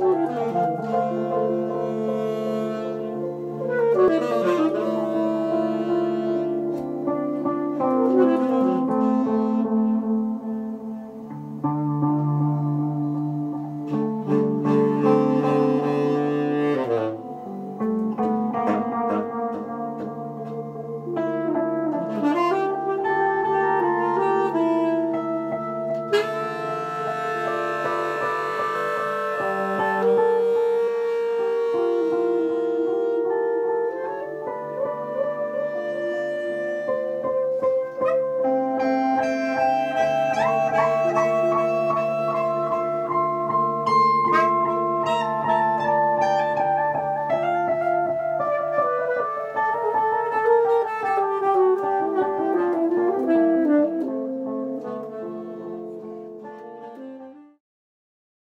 Música